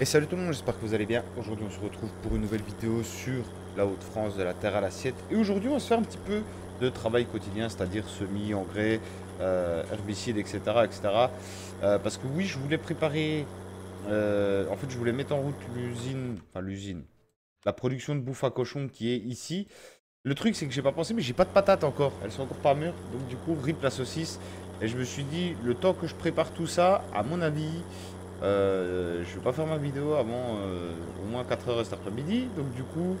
Et salut tout le monde, j'espère que vous allez bien. Aujourd'hui on se retrouve pour une nouvelle vidéo sur la Haute-France de la terre à l'assiette. Et aujourd'hui on va se faire un petit peu de travail quotidien, c'est-à-dire semis, engrais, euh, herbicides, etc. etc. Euh, parce que oui, je voulais préparer... euh, en fait, je voulais mettre en route l'usine... Enfin l'usine. La production de bouffe à cochon qui est ici. Le truc c'est que j'ai pas pensé, mais j'ai pas de patates encore. Elles sont encore pas mûres. Donc du coup, rip la saucisse. Et je me suis dit, le temps que je prépare tout ça, à mon avis... Euh, je vais pas faire ma vidéo avant euh, au moins 4 heures cet après-midi. Donc du coup,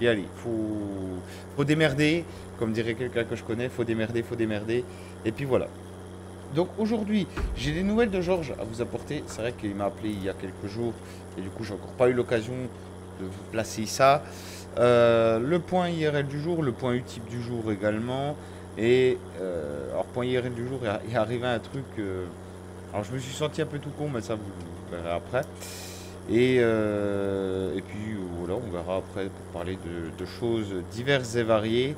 et allez, faut, faut démerder. Comme dirait quelqu'un que je connais, faut démerder, faut démerder. Et puis voilà. Donc aujourd'hui, j'ai des nouvelles de Georges à vous apporter. C'est vrai qu'il m'a appelé il y a quelques jours. Et du coup, j'ai encore pas eu l'occasion de vous placer ça. Euh, le point IRL du jour, le point utile du jour également. Et euh, alors, point IRL du jour, il est arrivé un truc... alors je me suis senti un peu tout con, mais ça vous verrez après. Et, euh, puis voilà, on verra après pour parler de, de choses diverses et variées.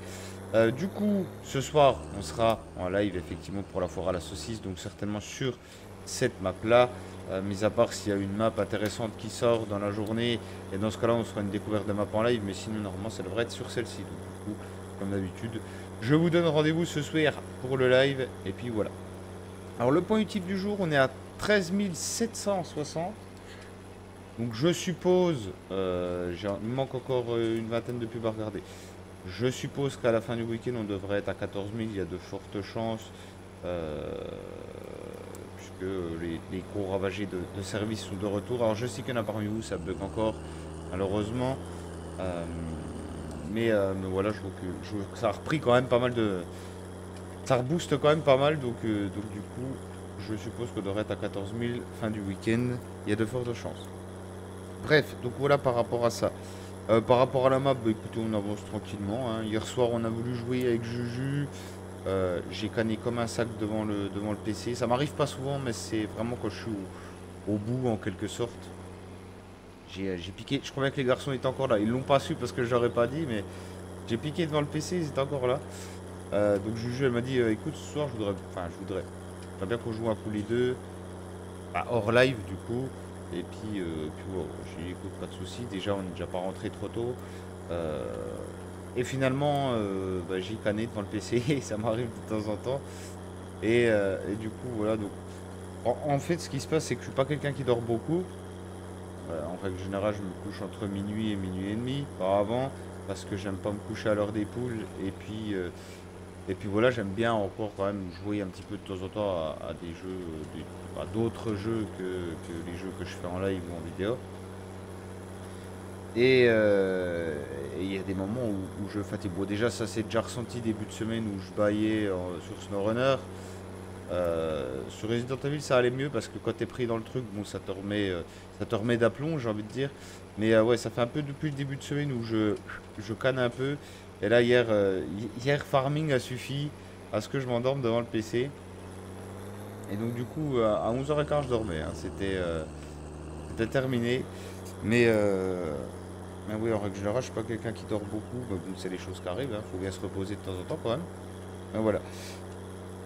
Euh, du coup, ce soir, on sera en live effectivement pour la foire à la saucisse, donc certainement sur cette map-là. Euh, mis à part s'il y a une map intéressante qui sort dans la journée, et dans ce cas-là, on sera une découverte de map en live, mais sinon, normalement, ça devrait être sur celle-ci. Donc, du coup, comme d'habitude, je vous donne rendez-vous ce soir pour le live, et puis voilà. Alors le point utile du jour, on est à 13 760. Donc je suppose, euh, il manque encore euh, une vingtaine de pubs à regarder. Je suppose qu'à la fin du week-end, on devrait être à 14 000. Il y a de fortes chances, euh, puisque les, gros ravagés de, de service sont de retour. Alors je sais qu'il y en a parmi vous, ça bug encore, malheureusement. Mais, mais voilà, je vois, que, je que ça a repris quand même pas mal de, ça rebooste quand même pas mal, donc, euh, donc du coup, je suppose qu'on devrait être à 14 000 fin du week-end. Il y a de fortes chances. Bref, donc voilà par rapport à ça. Euh, par rapport à la map, bah, écoutez, on avance tranquillement. hein. Hier soir, on a voulu jouer avec Juju. Euh, J'ai canné comme un sac devant le, PC. Ça m'arrive pas souvent, mais c'est vraiment quand je suis au, bout, en quelque sorte. J'ai piqué. Je croyais que les garçons étaient encore là. Ils l'ont pas su parce que je leur pas dit, mais j'ai piqué devant le PC, ils étaient encore là. Euh, donc Juju elle m'a dit euh, écoute ce soir je voudrais enfin je voudrais j'aimerais bien qu'on joue un coup les deux. Bah, hors live du coup. Et puis, euh, puis j'ai dit écoute pas de soucis déjà on n'est déjà pas rentré trop tôt. Euh, et finalement bah, j'ai canné devant le PC ça m'arrive de temps en temps. Et, et du coup voilà donc en, en fait ce qui se passe c'est que je suis pas quelqu'un qui dort beaucoup. En règle générale je me couche entre minuit et minuit et demi pas avant parce que j'aime pas me coucher à l'heure des poules. Et puis et puis voilà, j'aime bien encore quand même jouer un petit peu de temps en temps à, des jeux, euh, à d'autres jeux que, les jeux que je fais en live ou en vidéo. Et euh, il y a des moments où, je fatigue. Bon, déjà, ça c'est déjà ressenti début de semaine où je baillais en- sur SnowRunner. Euh, sur Resident Evil, ça allait mieux parce que quand t'es pris dans le truc, bon, ça te remet, euh, remet d'aplomb, j'ai envie de dire. Mais euh, ouais, ça fait un peu depuis le début de semaine où je, je canne un peu. Et là, hier, euh, hi- hier, farming a suffi à ce que je m'endorme devant le PC. Et donc, du coup, à à 11h15, je dormais. hein. C'était euh, c'était terminé. Mais, euh, mais oui, en règle générale, je suis pas quelqu'un qui dort beaucoup. Bon, c'est les choses qui arrivent. Il faut bien se reposer de temps en temps quand même. Mais voilà.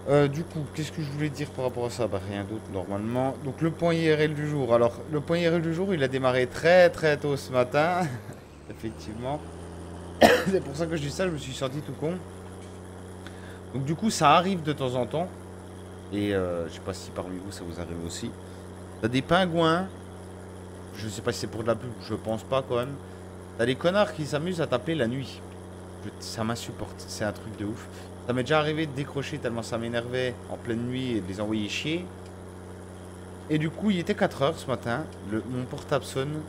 Euh, du coup, qu'est-ce que je voulais dire par rapport à ça? Bah rien d'autre normalement. Donc le point IRL du jour. Alors le point IRL du jour, il a démarré très très tôt ce matin. Effectivement. C'est pour ça que je dis ça, je me suis senti tout con. Donc du coup, ça arrive de temps en temps. Et euh, je sais pas si parmi vous ça vous arrive aussi. T'as des pingouins. Je sais pas si c'est pour de la pub, je pense pas quand même. T'as des connards qui s'amusent à t'appeler la nuit. Ça m'insupporte, c'est un truc de ouf. Ça m'est déjà arrivé de décrocher tellement ça m'énervait en pleine nuit et de les envoyer chier. Et du coup, il était 4h ce matin, mon portable sonne.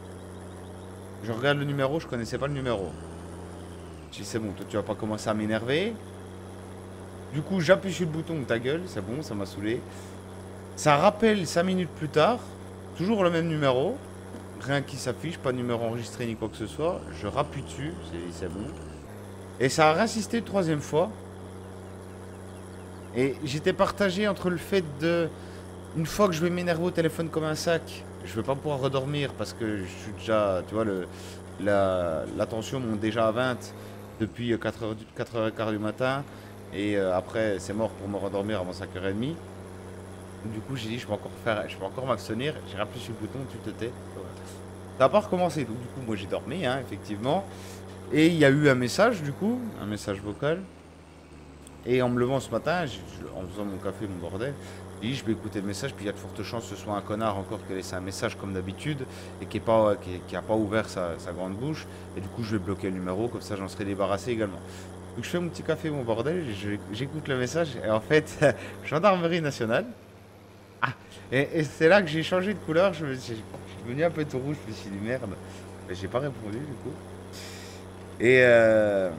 Je regarde le numéro, je connaissais pas le numéro. C'est bon, toi tu vas pas commencer à m'énerver. Du coup, j'appuie sur le bouton, ta gueule, c'est bon, ça m'a saoulé. Ça rappelle 5 minutes plus tard, toujours le même numéro. Rien qui s'affiche, pas de numéro enregistré ni quoi que ce soit. Je rappuie dessus, c'est- bon. Et ça a réinsisté une troisième fois. Et j'étais partagé entre le fait de. Une fois que je vais m'énerver au téléphone comme un sac, je vais pas pouvoir redormir parce que je suis déjà. Tu vois, le, la, la monte déjà à 20 depuis 4h, 4h15 du matin. Et euh, après, c'est mort pour me rendormir avant 5h30. Du coup, j'ai dit, je peux encore faire, je peux encore m'abstenir. J'ai rappelé sur le bouton, tu te tais. Ça n'a pas recommencé. Donc, du coup, moi, j'ai dormi, hein, effectivement. Et il y a eu un message, du coup, un message vocal. Et en me levant ce matin, en faisant mon café, mon bordel, je vais écouter le message, puis il y a de fortes chances que ce soit un connard encore qui a laissé un message comme d'habitude et qui n'a pas, ouvert sa, grande bouche. Et du coup, je vais bloquer le numéro, comme ça j'en serai débarrassé également. Donc je fais mon petit café, mon bordel, j'écoute le message, et en fait, gendarmerie nationale. Ah, et, c'est là que j'ai changé de couleur, je, suis devenu un peu tout rouge, je me suis dit merde. J'ai pas répondu du coup. Et euh,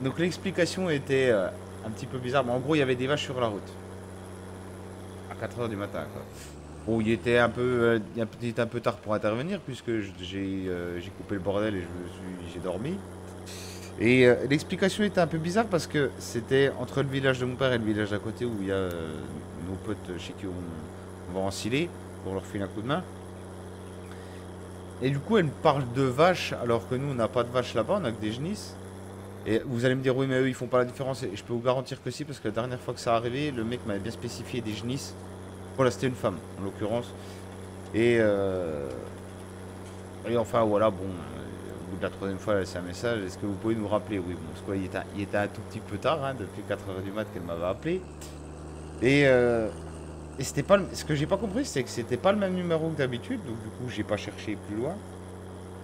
donc l'explication était euh, un petit peu bizarre, mais en gros, il y avait des vaches sur la route. 4h du matin. Quoi. Bon, il était un peu, euh, il était un peu tard pour intervenir puisque euh, j'ai coupé le bordel et j'ai dormi. Et euh, l'explication était un peu bizarre parce que c'était entre le village de mon père et le village d'à côté où il y a nos potes chez qui on, va ensiler pour leur filer un coup de main. Et du coup, elle me parle de vaches alors que nous, on n'a pas de vaches là-bas, on a que des genisses. Et vous allez me dire, oui, mais eux, ils font pas la différence. Et je peux vous garantir que si, parce que la dernière fois que ça arrivé, le mec m'avait bien spécifié des genisses. Voilà, c'était une femme, en l'occurrence. Et, euh, et enfin, voilà, bon, euh, au bout de la troisième fois, elle a laissé un message. Est-ce que vous pouvez nous rappeler? Oui, bon, quoi, il, était, il était un tout petit peu tard, hein, depuis 4h du mat qu'elle m'avait appelé. Et, euh, et c'était pas ce que j'ai pas compris, c'est que c'était pas le même numéro que d'habitude. Donc, du coup, j'ai pas cherché plus loin.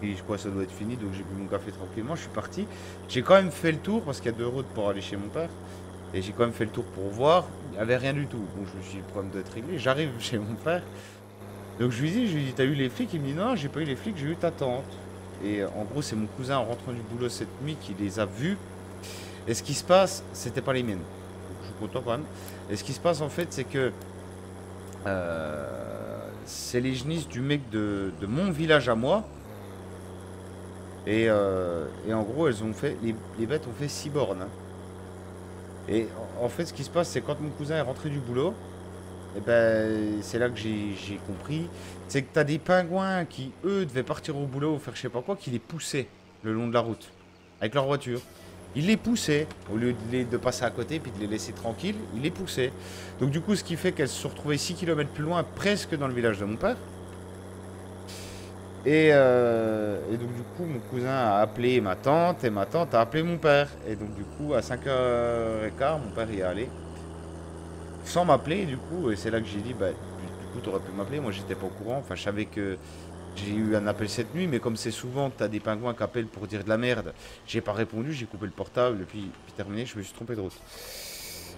Et je crois que ça doit être fini, donc j'ai bu mon café tranquillement, je suis parti. J'ai quand même fait le tour, parce qu'il y a deux routes pour aller chez mon père. Et j'ai quand même fait le tour pour voir. Il n'y avait rien du tout. Bon, je me suis dit, le problème doit être réglé. J'arrive chez mon père. Donc je lui dis, je lui dis, t'as eu les flics? Il me dit, non, j'ai pas eu les flics, j'ai eu ta tante. Et en gros, c'est mon cousin en rentrant du boulot cette nuit qui les a vus. Et ce qui se passe, c'était pas les miennes. Donc je suis content quand même. Et ce qui se passe en fait, c'est que euh, c'est les genisses du mec de mon village à moi euh, et, en gros, elles ont fait, les, bêtes ont fait 6 bornes. Hein. Et en fait, ce qui se passe, c'est quand mon cousin est rentré du boulot, et eh ben, c'est là que j'ai compris, c'est que tu as des pingouins qui, eux, devaient partir au boulot ou faire je sais pas quoi, qui les poussaient le long de la route, avec leur voiture. Ils les poussaient, au lieu de, de passer à côté puis de les laisser tranquilles, ils les poussaient. Donc du coup, ce qui fait qu'elles se sont retrouvées 6 km plus loin, presque dans le village de mon père. Euh, et, donc du coup, mon cousin a appelé ma tante et ma tante a appelé mon père. Et donc du coup, à 5h15, mon père y est allé. Sans m'appeler, du coup, et c'est là que j'ai dit, bah, du, coup, tu aurais pu m'appeler. Moi, j'étais pas au courant. Enfin, je savais que j'ai eu un appel cette nuit, mais comme c'est souvent que tu as des pingouins qui appellent pour dire de la merde, j'ai pas répondu, j'ai coupé le portable, et puis, puis terminé, je me suis trompé de route.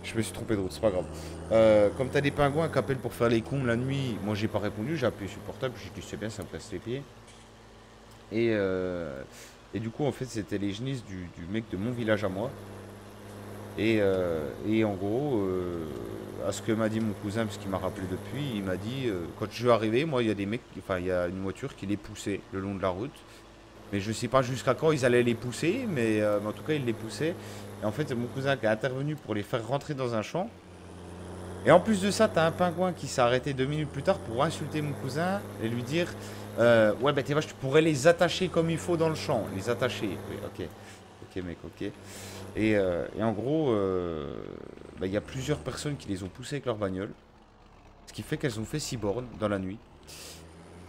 Je me suis trompé de route, c'est pas grave. Euh, comme t'as des pingouins qui appellent pour faire les cons la nuit, moi j'ai pas répondu, j'ai appuyé sur le portable, j'ai dit c'est bien, ça me casse les pieds. Et, euh, et du coup, en fait, c'était les genisses du, mec de mon village à moi. Et, euh, et en gros, à ce que m'a dit mon cousin, parce qu'il m'a rappelé depuis, il m'a dit quand je suis arrivé, moi il y a des mecs, enfin il y a une voiture qui les poussait le long de la route. Mais je sais pas jusqu'à quand ils allaient les pousser, mais en tout cas ils les poussaient. Et en fait, c'est mon cousin qui a intervenu pour les faire rentrer dans un champ. Et en plus de ça, t'as un pingouin qui s'est arrêté deux minutes plus tard pour insulter mon cousin et lui dire euh, Ouais, bah tes vaches, tu pourrais les attacher comme il faut dans le champ. Les attacher. Oui, ok. Ok, mec, ok. Et, euh, en gros, euh, bah, il y a plusieurs personnes qui les ont poussées avec leur bagnole. Ce qui fait qu'elles ont fait six bornes dans la nuit.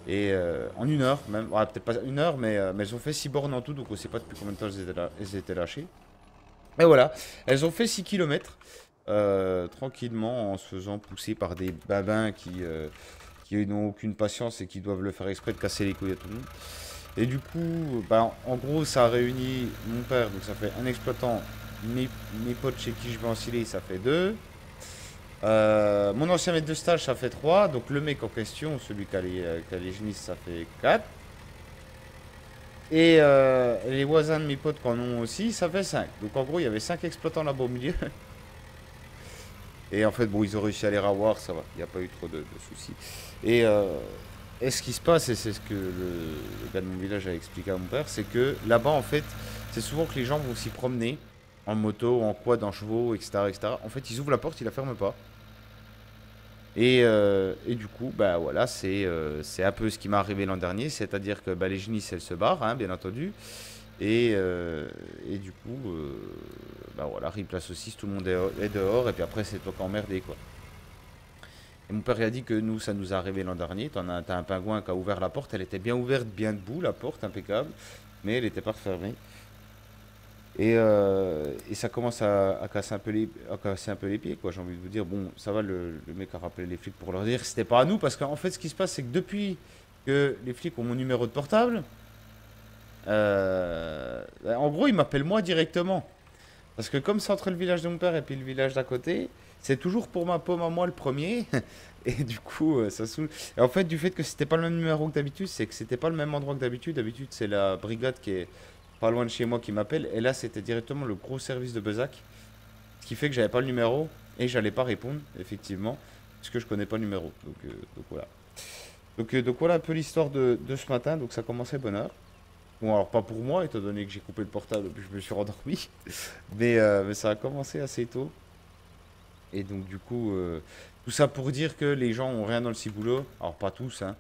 Et en une heure, même, peut-être pas une heure, mais, elles ont fait six bornes en tout, donc on sait pas depuis combien de temps elles étaient lâchées. Et voilà, elles ont fait 6 km euh, tranquillement en se faisant pousser par des babins qui, euh, qui n'ont aucune patience et qui doivent le faire exprès de casser les couilles à tout le monde. Et du coup, bah, en gros, ça a réuni mon père, donc ça fait un exploitant, mes, potes chez qui je vais ensiler, ça fait deux. Euh, mon ancien maître de stage, ça fait trois. Donc le mec en question, celui qui a les, qui genisses, ça fait quatre. Et euh, les voisins de mes potes qui en ont aussi, ça fait 5. Donc en gros, il y avait 5 exploitants là-bas au milieu. Et en fait, bon, ils ont réussi à les ravoir, ça va. Il n'y a pas eu trop de, soucis. Et, euh, et, ce qui se passe, et c'est ce que le, gars de mon village a expliqué à mon père, c'est que là-bas, en fait, c'est souvent que les gens vont s'y promener en moto, en quad, en chevaux, etc., etc. En fait, ils ouvrent la porte, ils la ferment pas. Euh, et, du coup, bah voilà, euh, c'est un peu ce qui m'est arrivé l'an dernier, c'est-à-dire que bah, les genisses, elles se barrent, hein, bien entendu. Et, euh, et du coup, bah voilà, tout le monde est, dehors, et puis après, c'est toi qui emmerdé, quoi. Et mon père a dit que nous, ça nous est arrivé l'an dernier. Tu as, un pingouin qui a ouvert la porte. Elle était bien ouverte, bien debout, la porte, impeccable. Mais elle n'était pas refermée. Et, euh, et, ça commence à, casser un peu les, à casser un peu les pieds, quoi. J'ai envie de vous dire, bon, ça va, le, mec a rappelé les flics pour leur dire, c'était pas à nous, parce qu'en fait, ce qui se passe, c'est que depuis que les flics ont mon numéro de portable, euh, en gros, ils m'appellent moi directement. Parce que comme c'est entre le village de mon père et puis le village d'à côté, c'est toujours pour ma pomme à moi le premier. et du coup, euh, ça saoule. Et en fait, du fait que c'était pas le même numéro que d'habitude, c'est que c'était pas le même endroit que d'habitude. D'habitude, c'est la brigade qui est pas loin de chez moi qui m'appelle. Et là, c'était directement le gros service de Bezac. Ce qui fait que j'avais pas le numéro et j'allais pas répondre, effectivement, parce que je connais pas le numéro. Donc, euh, voilà. Donc, euh, donc voilà un peu l'histoire de, ce matin. Donc ça commençait bonne heure. Bon, alors pas pour moi, étant donné que j'ai coupé le portable et je me suis rendormi. mais, euh, mais ça a commencé assez tôt. Et donc du coup, tout ça pour dire que les gens ont rien dans le ciboulot. Alors pas tous, hein.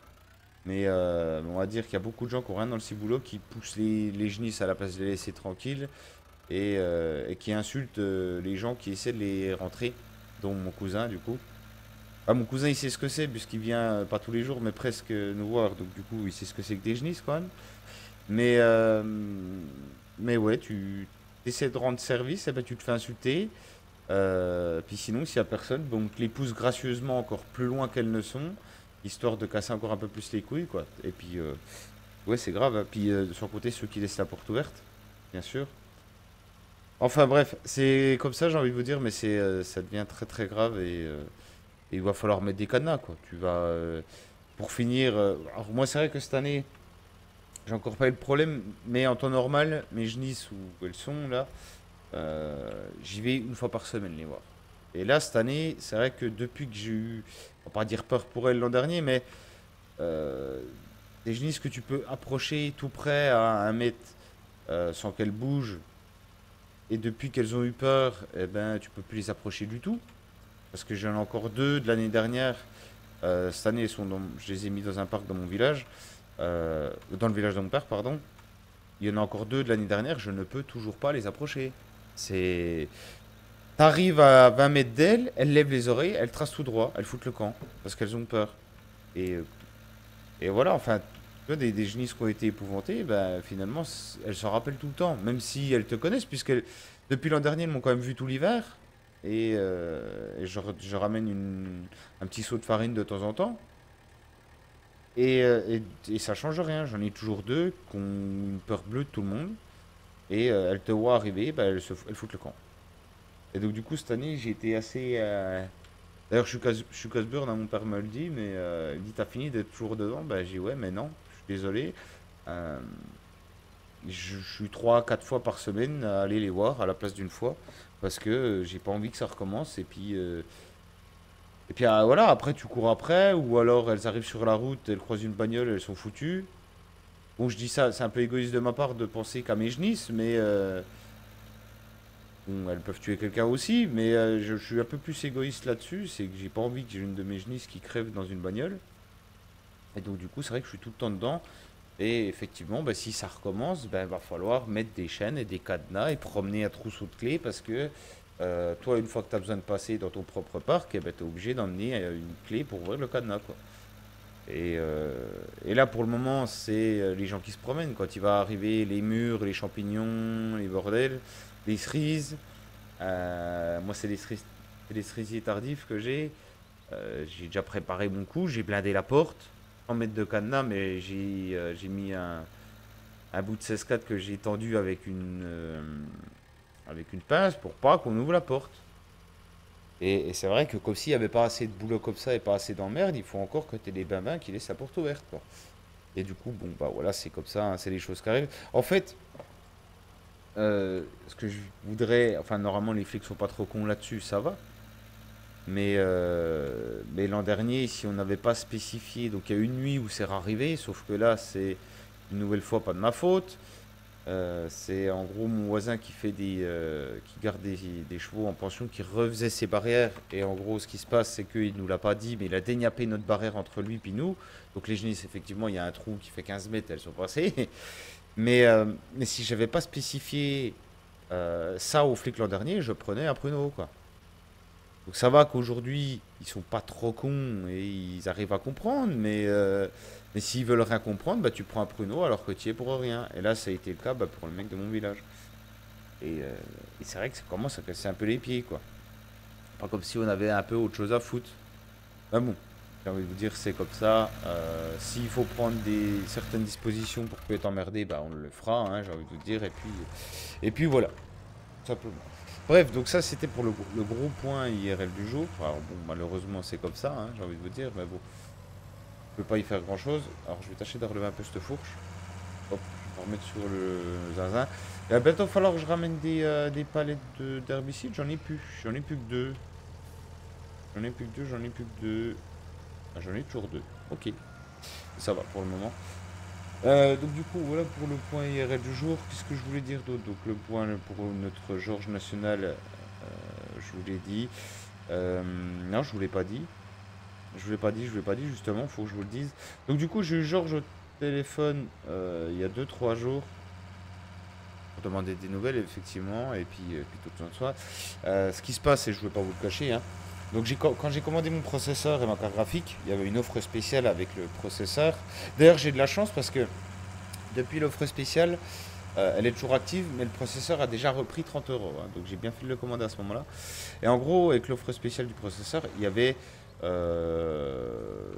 Mais euh, on va dire qu'il y a beaucoup de gens qui ont rien dans le ciboulot, qui poussent les, les genisses à la place de les laisser tranquilles et, euh, qui insultent euh, les gens qui essaient de les rentrer, dont mon cousin du coup. Ah, mon cousin il sait ce que c'est puisqu'il vient pas tous les jours mais presque nous voir, donc du coup il sait ce que c'est que des genisses quand même. Mais, mais ouais, tu essaies de rendre service, et eh ben, tu te fais insulter. puis sinon, s'il n'y a personne, donc les pousse gracieusement encore plus loin qu'elles ne sont histoire de casser encore un peu plus les couilles, quoi. Et puis, euh, ouais, c'est grave. Hein. Puis, euh, de son côté, ceux qui laissent la porte ouverte, bien sûr. Enfin, bref, c'est comme ça, j'ai envie de vous dire, mais c'est, euh, ça devient très très grave et, il va falloir mettre des cadenas, quoi. Tu vas. pour finir. alors, moi, c'est vrai que cette année, j'ai encore pas eu le problème, mais en temps normal, mes genisses où elles sont, là, j'y vais une fois par semaine les voir. Et là, cette année, c'est vrai que depuis que j'ai eu, on va pas dire peur pour elle l'an dernier, mais euh, des genisses que tu peux approcher tout près à un mètre euh, sans qu'elles bougent, et depuis qu'elles ont eu peur, eh ben, tu peux plus les approcher du tout? Parce que j'en ai encore deux de l'année dernière. Euh, cette année, je les ai mis dans un parc dans mon village, dans le village de mon père, pardon. Il y en a encore deux de l'année dernière, je ne peux toujours pas les approcher. C'est T'arrives à 20 mètres d'elle, elle lève les oreilles, elle trace tout droit, elle fout le camp, parce qu'elles ont peur. Et, euh, et voilà, enfin, des, des genisses qui ont été épouvantées, ben, finalement, elles s'en rappellent tout le temps, même si elles te connaissent, puisque depuis l'an dernier, elles m'ont quand même vu tout l'hiver. Et, euh, je, ramène une, un petit seau de farine de temps en temps. Et, euh, et, ça change rien. J'en ai toujours deux qui ont une peur bleue de tout le monde. Et elles te voient arriver, ben, elles, se, elles foutent le camp. Et donc, du coup, cette année, j'ai été assez. Euh, d'ailleurs, je suis casse-burn, hein, mon père me le dit, mais euh, il dit T'as fini d'être toujours dedans? Ben, j'ai Ouais, mais non, je suis désolé. Euh, je, suis 3-4 fois par semaine à aller les voir à la place d'une fois, parce que j'ai pas envie que ça recommence. Et puis. et puis voilà, après tu cours après, ou alors elles arrivent sur la route, elles croisent une bagnole, elles sont foutues. Bon, je dis ça, c'est un peu égoïste de ma part de penser qu'à mes genisses, mais elles peuvent tuer quelqu'un aussi, mais euh, je, suis un peu plus égoïste là-dessus. C'est que j'ai pas envie que j'ai une de mes genisses qui crève dans une bagnole. Et donc, du coup, c'est vrai que je suis tout le temps dedans. Et effectivement, bah, si ça recommence, il ben, va falloir mettre des chaînes et des cadenas et promener un trousseau de clés parce que euh, toi, une fois que tu as besoin de passer dans ton propre parc, eh ben, tu es obligé d'emmener euh, une clé pour ouvrir le cadenas. Et, et, là, pour le moment, c'est les gens qui se promènent. Quand il va arriver les murs, les champignons, les bordels, les cerises. Euh, moi, c'est les cerises, cerisiers tardifs que j'ai. Euh, j'ai déjà préparé mon coup, j'ai blindé la porte, en mètres de cadenas, mais j'ai euh, mis un, bout de 16-4 que j'ai tendu avec une, avec une pince pour pas qu'on ouvre la porte. Et, c'est vrai que comme s'il n'y avait pas assez de boulot comme ça et pas assez d'emmerde, il faut encore que tu aies des bains qui laissent la porte ouverte. Et du coup, bon, bah voilà, c'est comme ça, hein, c'est les choses qui arrivent. En fait, euh, ce que je voudrais, enfin normalement les flics sont pas trop cons là-dessus, ça va. Mais, euh, mais l'an dernier, si on n'avait pas spécifié, donc il y a une nuit où c'est arrivé, sauf que là c'est une nouvelle fois pas de ma faute. Euh, c'est en gros mon voisin qui fait des, qui garde des, chevaux en pension, qui refaisait ses barrières. Et en gros, ce qui se passe, c'est qu'il nous l'a pas dit, mais il a déniapé notre barrière entre lui et nous. Donc les genisses, effectivement, il y a un trou qui fait 15 mètres, elles sont passées. Mais, euh, mais si j'avais pas spécifié euh, ça aux flics l'an dernier, je prenais un pruneau, quoi. Donc ça va qu'aujourd'hui, ils sont pas trop cons et ils arrivent à comprendre, mais, euh, mais s'ils veulent rien comprendre, bah, tu prends un pruneau alors que tu es pour rien. Et là, ça a été le cas bah, pour le mec de mon village. Et, euh, et c'est vrai que ça commence à casser un peu les pieds, quoi. Pas comme si on avait un peu autre chose à foutre. Mais bon, j'ai envie de vous dire, c'est comme ça. Euh, S'il faut prendre des, certaines dispositions pour pas être emmerdé, bah, on le fera, hein, j'ai envie de vous dire. Et puis, et puis voilà, tout simplement. Bref, donc ça c'était pour le, gros- point IRL du jour. Alors bon, malheureusement c'est comme ça, hein, j'ai envie de vous dire, mais bon, je peux pas y faire grand chose. Alors je vais tâcher de relever un peu cette fourche. Hop, je vais remettre sur le zinzin. Il va bientôt falloir que je ramène des, euh, des palettes de- d'herbicide, j'en ai plus, j'en ai plus que deux. J'en ai plus que deux, j'en ai plus que deux. Ah, j'en ai toujours deux, ok. Ça va pour le moment. Euh, donc du coup voilà pour le point IRL du jour. Qu'est-ce que je voulais dire d'autre? Donc le point pour notre Georges national, euh, je vous l'ai dit. Euh, non, je vous l'ai pas dit. Je vous l'ai pas dit, je vous l'ai pas dit justement, faut que je vous le dise. Donc du coup j'ai eu Georges au téléphone il y a 2-3 jours pour demander des nouvelles effectivement et puis, puis tout le temps de soi. Ce qui se passe et je ne vais pas vous le cacher, hein, donc quand j'ai commandé mon processeur et ma carte graphique, il y avait une offre spéciale avec le processeur. D'ailleurs j'ai de la chance parce que depuis l'offre spéciale, euh, elle est toujours active, mais le processeur a déjà repris 30 euros. hein. donc j'ai bien fait de le commander à ce moment-là. Et en gros, avec l'offre spéciale du processeur, il y avait, euh,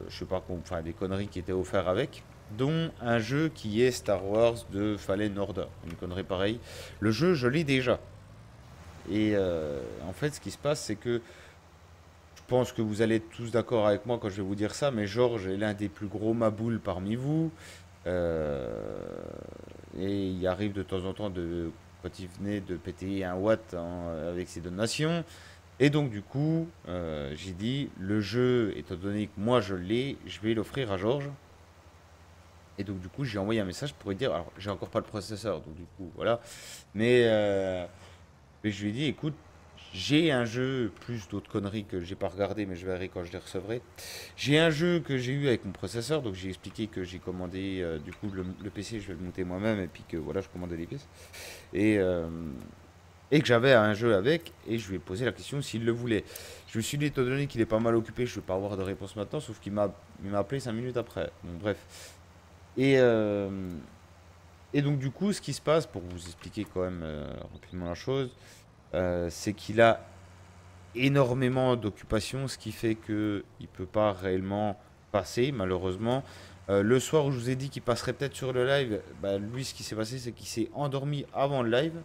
je sais pas, enfin des conneries qui étaient offertes avec, dont un jeu qui est Star Wars de Fallen Order, une connerie pareille. Le jeu, je l'ai déjà. Et euh, en fait, ce qui se passe, c'est que pense que vous allez être tous d'accord avec moi quand je vais vous dire ça, mais Georges est l'un des plus gros maboules parmi vous. Euh, et il arrive de temps en temps, de, quand il venait, de péter un watt en- avec ses donations. Et donc, du coup, euh, j'ai dit, le jeu, étant donné que moi je l'ai, je vais l'offrir à Georges. Et donc, du coup, j'ai envoyé un message pour lui dire, alors, j'ai encore pas le processeur, donc du coup, voilà. Mais, euh, mais je lui ai dit, écoute, j'ai un jeu, plus d'autres conneries que j'ai pas regardé, mais je verrai quand je les recevrai. J'ai un jeu que j'ai eu avec mon processeur, donc j'ai expliqué que j'ai commandé, euh, du coup, le, PC, je vais le monter moi-même, et puis que voilà, je commandais les pièces. Et, euh, et que j'avais un jeu avec, et je lui ai posé la question s'il le voulait. Je me suis dit, étant donné qu'il est pas mal occupé, je ne vais pas avoir de réponse maintenant, sauf qu'il m'a appelé 5 minutes après. Donc, bref. Et, euh, et donc, du coup, ce qui se passe, pour vous expliquer quand même rapidement la chose, c'est qu'il a énormément d'occupations, ce qui fait qu'il ne peut pas réellement passer, malheureusement. Euh, le soir où je vous ai dit qu'il passerait peut-être sur le live, bah, lui, ce qui s'est passé, c'est qu'il s'est endormi avant le live.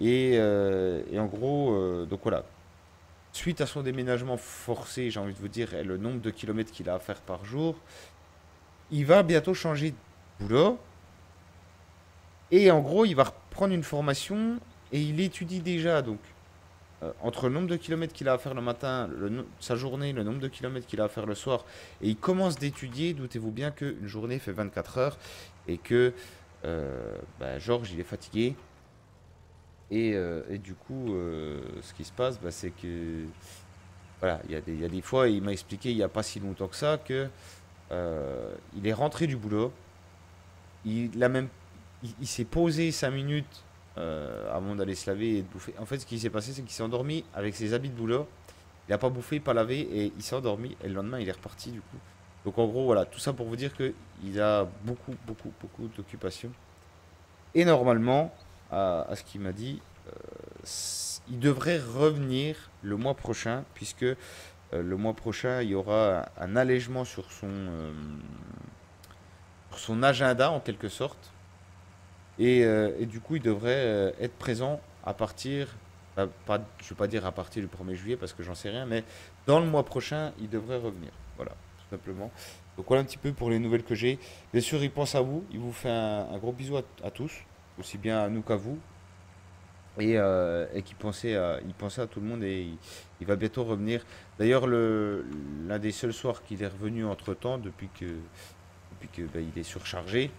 Et, euh, et en gros, euh, donc voilà. Suite à son déménagement forcé, j'ai envie de vous dire, et le nombre de kilomètres qu'il a à faire par jour, il va bientôt changer de boulot. Et en gros, il va reprendre une formation et il étudie déjà. Donc, euh, entre le nombre de kilomètres qu'il a à faire le matin, sa journée, le nombre de kilomètres qu'il a à faire le soir, et il commence d'étudier, doutez-vous bien qu'une journée fait 24 heures et que euh, bah, Georges, il est fatigué. Et, euh, du coup, ce qui se passe, bah, c'est que voilà, il y, a des- fois, il m'a expliqué il n'y a pas si longtemps que ça que il est rentré du boulot. Il a même, il, il s'est posé 5 minutes euh, avant d'aller se laver et de bouffer. En fait, ce qui s'est passé, c'est qu'il s'est endormi avec ses habits de boulot. Il n'a pas bouffé, pas lavé et il s'est endormi. Et le lendemain, il est reparti du coup. Donc en gros, voilà, tout ça pour vous dire qu'il a beaucoup, beaucoup, beaucoup d'occupations. Et normalement, à, ce qu'il m'a dit, euh, il devrait revenir le mois prochain, puisque euh, le mois prochain, il y aura un, allègement sur son, sur son agenda en quelque sorte. Et, euh, et du coup, il devrait euh, être présent à partir, pas, je ne vais pas dire à partir du 1er juillet parce que j'en sais rien, mais dans le mois prochain, il devrait revenir. Voilà, tout simplement. Donc voilà un petit peu pour les nouvelles que j'ai. Bien sûr, il pense à vous. Il vous fait un, gros bisou à, tous, aussi bien à nous qu'à vous. Et, euh, qu'il pensait il pensait à tout le monde et il, va bientôt revenir. D'ailleurs, le- l'un des seuls soirs qu'il est revenu entre temps, depuis que, depuis que il est surchargé,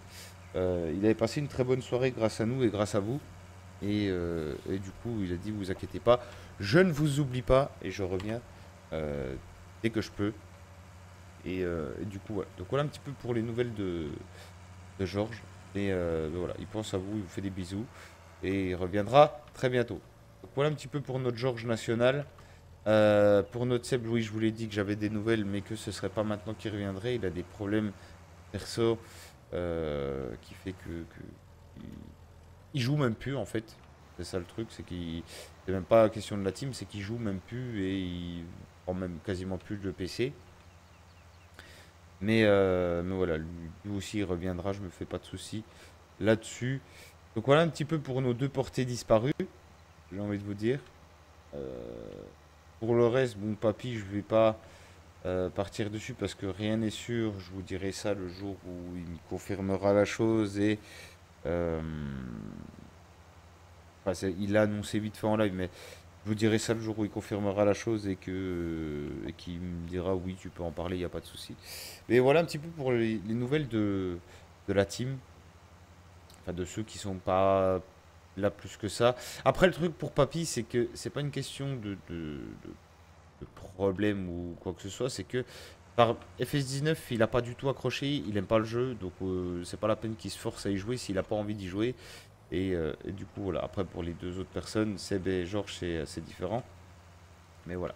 euh, il avait passé une très bonne soirée grâce à nous et grâce à vous. Et, euh, et du coup, il a dit vous inquiétez pas, je ne vous oublie pas et je reviens euh, dès que je peux. Et, du coup, voilà. Donc voilà un petit peu pour les nouvelles de, de Georges. Et euh, voilà, il pense à vous, il vous fait des bisous et il reviendra très bientôt. Donc voilà un petit peu pour notre Georges national. Pour notre Seb, oui, je vous l'ai dit que j'avais des nouvelles, mais que ce serait pas maintenant qu'il reviendrait. Il a des problèmes perso qui fait que, il, joue même plus en fait. C'est ça le truc, c'est qu'il c'est même pas question de la team, c'est qu'il joue même plus et il prend même quasiment plus de PC. Mais, euh, mais voilà, lui, lui aussi il reviendra, je me fais pas de soucis là-dessus. Donc voilà un petit peu pour nos deux portées disparues, j'ai envie de vous dire. Euh, pour le reste, bon, papy, je vais pas euh, partir dessus parce que rien n'est sûr. Je vous dirai ça le jour où il me confirmera la chose et euh, enfin, il l'a annoncé vite fait en live, mais je vous dirai ça le jour où il confirmera la chose et et qu'il me dira oui, tu peux en parler, il n'y a pas de souci. Mais voilà un petit peu pour les, les nouvelles de, la team, enfin de ceux qui sont pas là plus que ça. Après, le truc pour Papy, c'est que c'est pas une question de- problème ou quoi que ce soit, c'est que par FS19, il a pas du tout accroché, il aime pas le jeu, donc euh, c'est pas la peine qu'il se force à y jouer s'il a pas envie d'y jouer. Et, euh, et du coup, voilà. Après, pour les deux autres personnes, Seb et Georges, c'est différent. Mais voilà.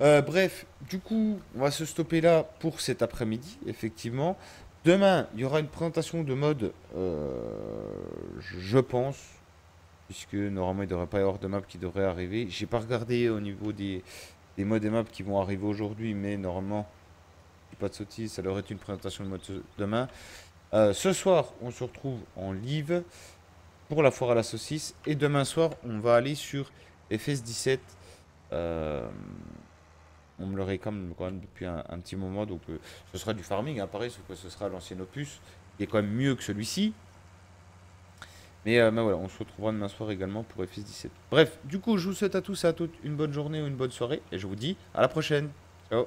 Euh, bref, du coup, on va se stopper là pour cet après-midi, effectivement. Demain, il y aura une présentation de mode, je pense, puisque normalement il ne devrait pas y avoir de map qui devrait arriver. J'ai pas regardé au niveau des, des modes maps qui vont arriver aujourd'hui, mais normalement, pas de sottises, ça devrait être une présentation de mode demain. Euh, ce soir, on se retrouve en live pour la foire à la saucisse, et demain soir, on va aller sur FS17. Euh, on me le réclame quand même depuis un, un petit moment, donc euh, ce sera du farming, hein, pareil, sauf que ce sera l'ancien opus, qui est quand même mieux que celui-ci. Mais, euh, mais voilà, on se retrouvera demain soir également pour FS17. Bref, du coup, je vous souhaite à tous et à toutes une bonne journée ou une bonne soirée, et je vous dis à la prochaine. Ciao